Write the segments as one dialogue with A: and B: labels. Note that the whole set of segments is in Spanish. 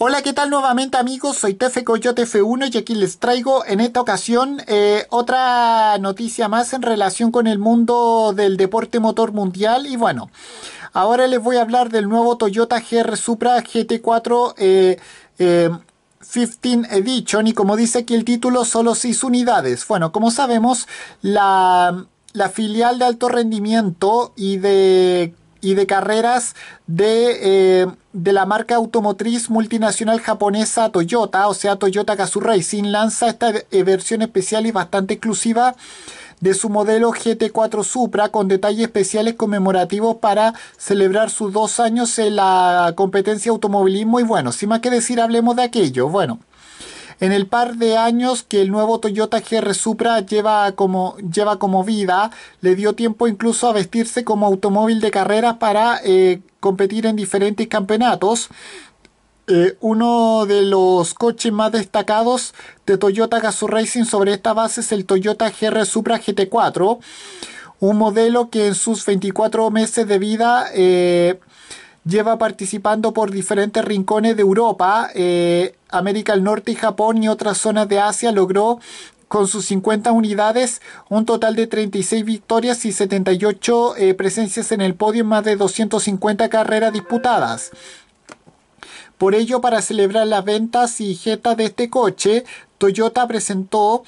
A: Hola, ¿qué tal nuevamente amigos? Soy Tefe Coyote F1 y aquí les traigo en esta ocasión eh, otra noticia más en relación con el mundo del deporte motor mundial y bueno, ahora les voy a hablar del nuevo Toyota GR Supra GT4 eh, 15 eh, Edition y como dice aquí el título solo 6 unidades. Bueno, como sabemos la, la filial de alto rendimiento y de y de carreras de, eh, de, la marca automotriz multinacional japonesa Toyota, o sea Toyota Gazoo Racing, lanza esta eh, versión especial y bastante exclusiva de su modelo GT4 Supra con detalles especiales conmemorativos para celebrar sus dos años en la competencia automovilismo y bueno, sin más que decir hablemos de aquello. Bueno, en el par de años que el nuevo Toyota GR Supra lleva como, lleva como vida, le dio tiempo incluso a vestirse como automóvil de carrera para eh, competir en diferentes campeonatos. Eh, uno de los coches más destacados de Toyota Gazoo Racing sobre esta base es el Toyota GR Supra GT4, un modelo que en sus 24 meses de vida eh, lleva participando por diferentes rincones de Europa, eh, América del Norte y Japón y otras zonas de Asia, logró con sus 50 unidades un total de 36 victorias y 78 eh, presencias en el podio en más de 250 carreras disputadas. Por ello, para celebrar las ventas y jetas de este coche, Toyota presentó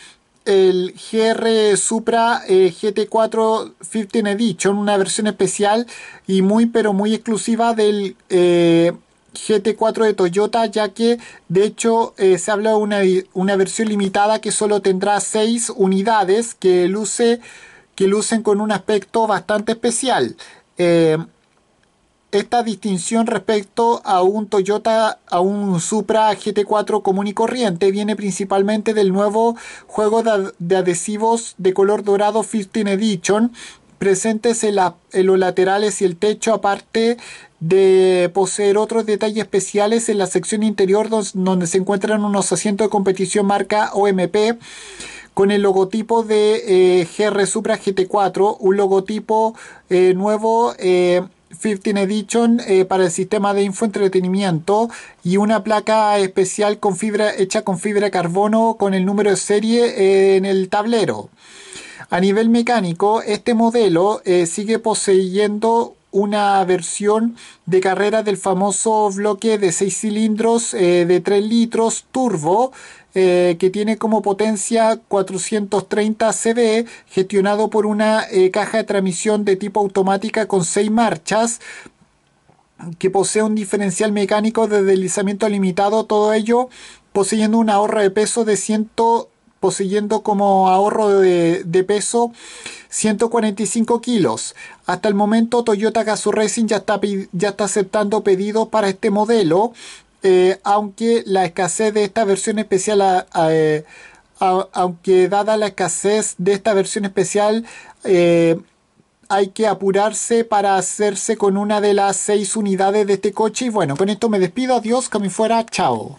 A: el GR Supra eh, GT4 15 Edition, una versión especial y muy pero muy exclusiva del eh, GT4 de Toyota, ya que de hecho eh, se habla de una, una, versión limitada que solo tendrá 6 unidades que, luce, que lucen con un aspecto bastante especial. Esta distinción respecto a un Toyota, a un Supra GT4 común y corriente, viene principalmente del nuevo juego de, adhesivos de color dorado 15 Edition, presentes en, los laterales y el techo, aparte de poseer otros detalles especiales en la sección interior donde se encuentran unos asientos de competición marca OMP con el logotipo de eh, GR Supra GT4, un logotipo eh, nuevo eh, 15 Edition eh, para el sistema de infoentretenimiento y una placa especial con fibra, hecha con fibra carbono con el número de serie eh, en el tablero. A nivel mecánico, este modelo eh, sigue poseyendo una versión de carrera del famoso bloque de 6 cilindros de 3 litros turbo eh, que tiene como potencia 430 CV, gestionado por una eh, caja de transmisión de tipo automática con 6 marchas, que posee un diferencial mecánico de deslizamiento limitado, todo ello poseyendo un ahorro de peso de 100, poseyendo como ahorro de, peso 145 kilos. Hasta el momento Toyota Gazoo Racing ya está, ya está aceptando pedidos para este modelo eh, aunque la escasez de esta versión especial, eh, aunque dada la escasez de esta versión especial, eh, hay que apurarse para hacerse con una de las seis unidades de este coche. Y bueno, con esto me despido. Adiós, que me fuera. Chao.